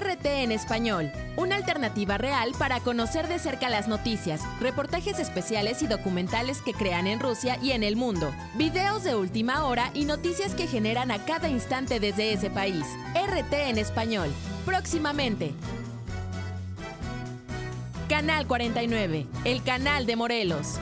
RT en español, una alternativa real para conocer de cerca las noticias, reportajes especiales y documentales que crean en Rusia y en el mundo, videos de última hora y noticias que generan a cada instante desde ese país. RT en español, próximamente. Canal 49, el canal de Morelos.